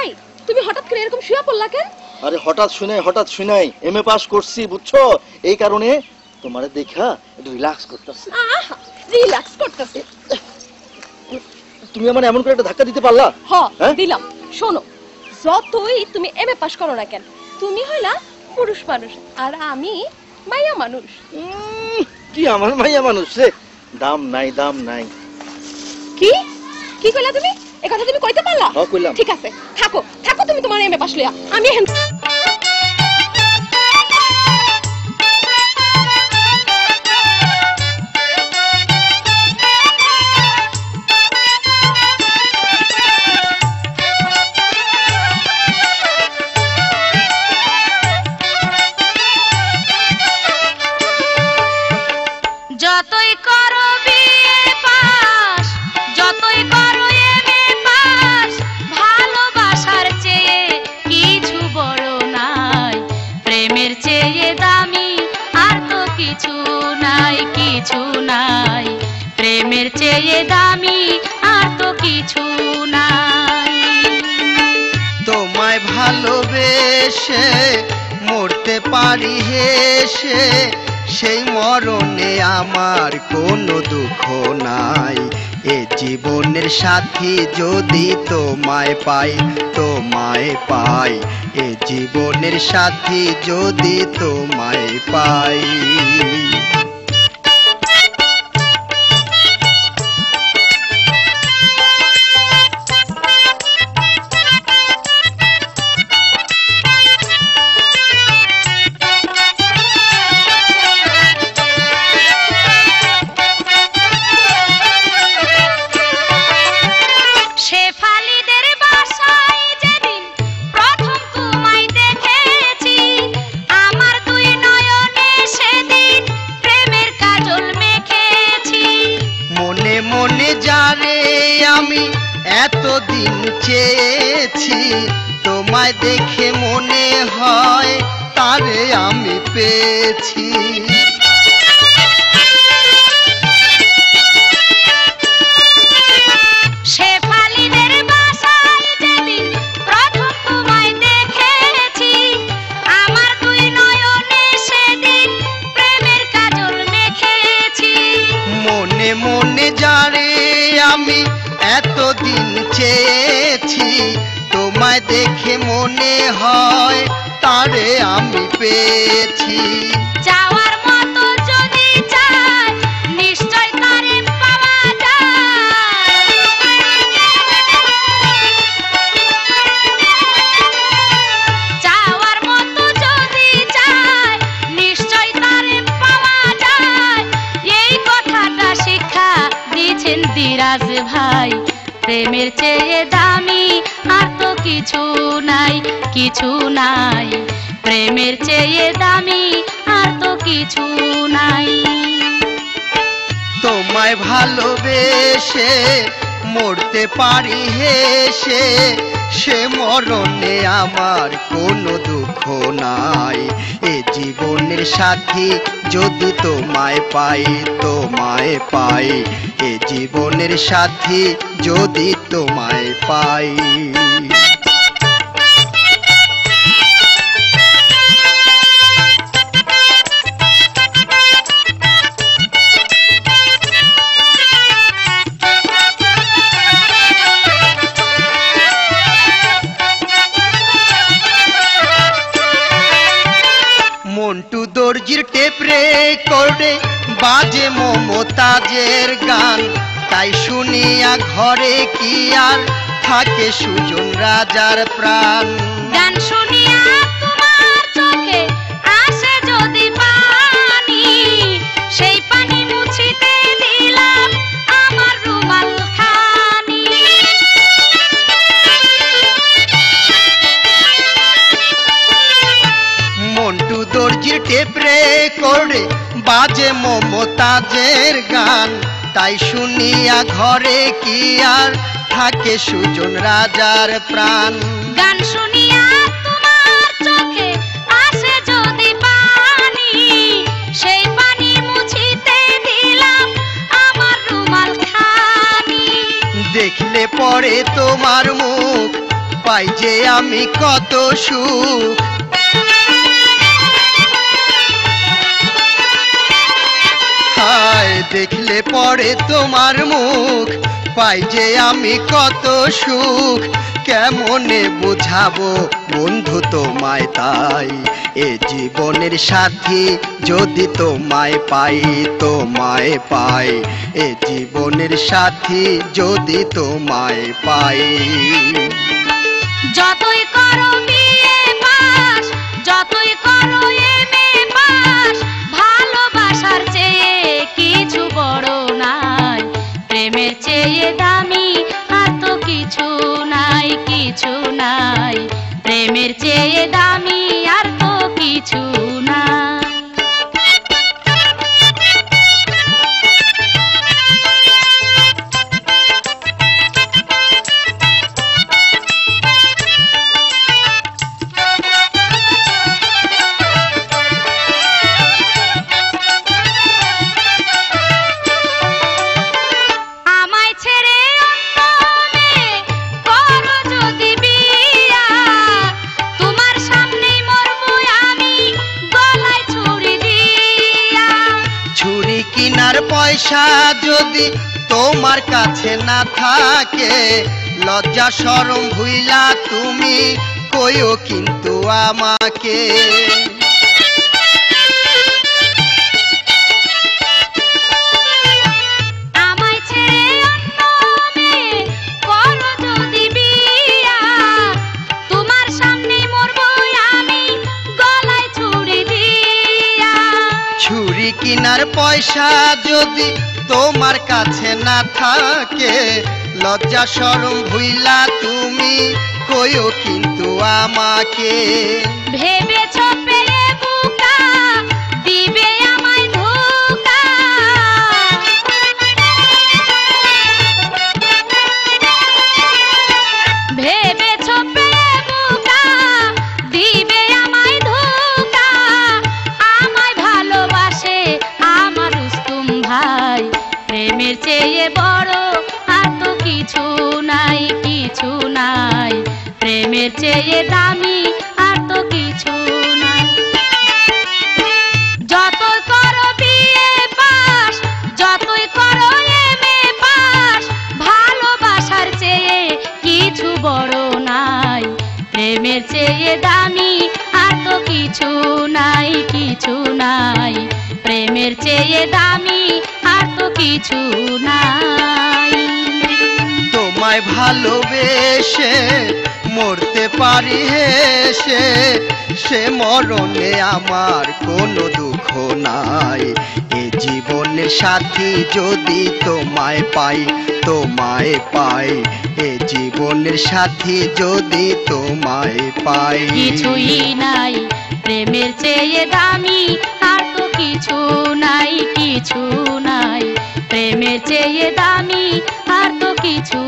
এই তুমি হঠাৎ করে এরকম শুয়ে পড়লা কেন? আরে হঠাৎ শুনে হঠাৎ শুনাই এম এ পাস করছি বুঝছ? এই কারণে তোমারে দেখা একটু রিল্যাক্স করতেছি। আহা রিল্যাক্স করতেছে। তুমি আমার এমন করে একটা ধাক্কা দিতে পারলা? হ্যাঁ? দিলাম। শোনো যতই তুমি এমএ পাস করো না কেন তুমি হইলা পুরুষ মানুষ আর আমি মাইয়া মানুষ। কি আমার মাইয়া মানুষ রে? দাম নাই দাম নাই। কি? কি কইলা তুমি? এ কথা তুমি কইতে পারলা? হ কইলাম। ঠিক আছে। থাকো থাকো তুমি তোমার এমএ পাস লইয়া। আমি প্রেমের চেয়ে দামি আর তো কিছু নাই। তোমায় ভালোবেসে মরতে পারি হেসে, সেই মরণে আমার কোনো দুঃখ নাই। এ জীবনের সাথী যদি তোমায় পাই তোমায় পাই। এ জীবনের সাথী যদি তোমায় পাই। এতদিন চেয়েছি তোমায় দেখে মনে হয় তারে আমি পেয়েছি। এতদিন চেয়েছি তোমায় দেখে মনে হয় তারে আমি পেয়েছি। দিয়েছেন দিরাজ ভাই। প্রেমের চেয়ে দামি আর তো কিছু নাই কিছু নাই। প্রেমের চেয়ে দামি আর তো কিছু নাই। তোমায় ভালোবেসে মরতে পারি হেসে, সে মরণে আমার কোনো দুঃখ নাই। এ জীবনের সাথী যদি তোমায় পাই তোমায় পাই। এ জীবনের সাথী যদি তোমায় পাই। দর্জির টেপ রেকর্ডে বাজে মমতাজের গান। তাই শুনিয়া ঘরে কি আর থাকে সুজন রাজার প্রাণ। গান শুনিয়া তোমার চোখে রেকর্ডে বাজে মমতাজের গান। তাই শুনিয়া ঘরে কি আর থাকে সুজন রাজার প্রাণ। গান শুনিয়া তোমার চোখে আসে যদি পানি সেই পানি মুছিতে দিলাম আমার রুমাল খানি। দেখলে পরে তোমার মুখ পাই যে আমি কত সুখ। হায় দেখলে পরে তোমার মুখ। পাই যে আমি কত সুখ, কেমনে বুঝাবো বন্ধু তোমায় তাই? এ জীবনের সাথী যদি তোমায় পাই তোমায় পাই। এ জীবনের সাথী যদি তোমায় পাই। যতই করো কিনার পয়সা যদি তোমার কাছে না থাকে লজ্জা সরম ভুইলা তুমি কইও কিন্তু আমাকে। যদি তোমার কাছে না থাকে লজ্জা সরম ভুইলা তুমি কইও কিন্তু আমাকে। ভেবেছ পেয়ে চেয়ে দামি আর তো কিছু নাই। যতই করো বিয়ে পাস, যতই করো এমএ পাস, ভালোবাসার চেয়ে কিছু বড় নাই। প্রেমের চেয়ে দামি আর তো কিছু নাই কিছু নাই। প্রেমের চেয়ে দামি আর তো কিছু নাই। তোমায় ভালোবেসে মরতে পারি হেসে, সে মরণে আমার কোনো দুঃখ নাই। এ জীবনের সাথী যদি তোমায় পাই তোমায় পাই। এ জীবনের সাথী যদি তোমায় পাই। কিছুই নাই, প্রেমের চেয়ে দামি আর তো কিছু নাই কিছু নাই। প্রেমের চেয়ে দামি छु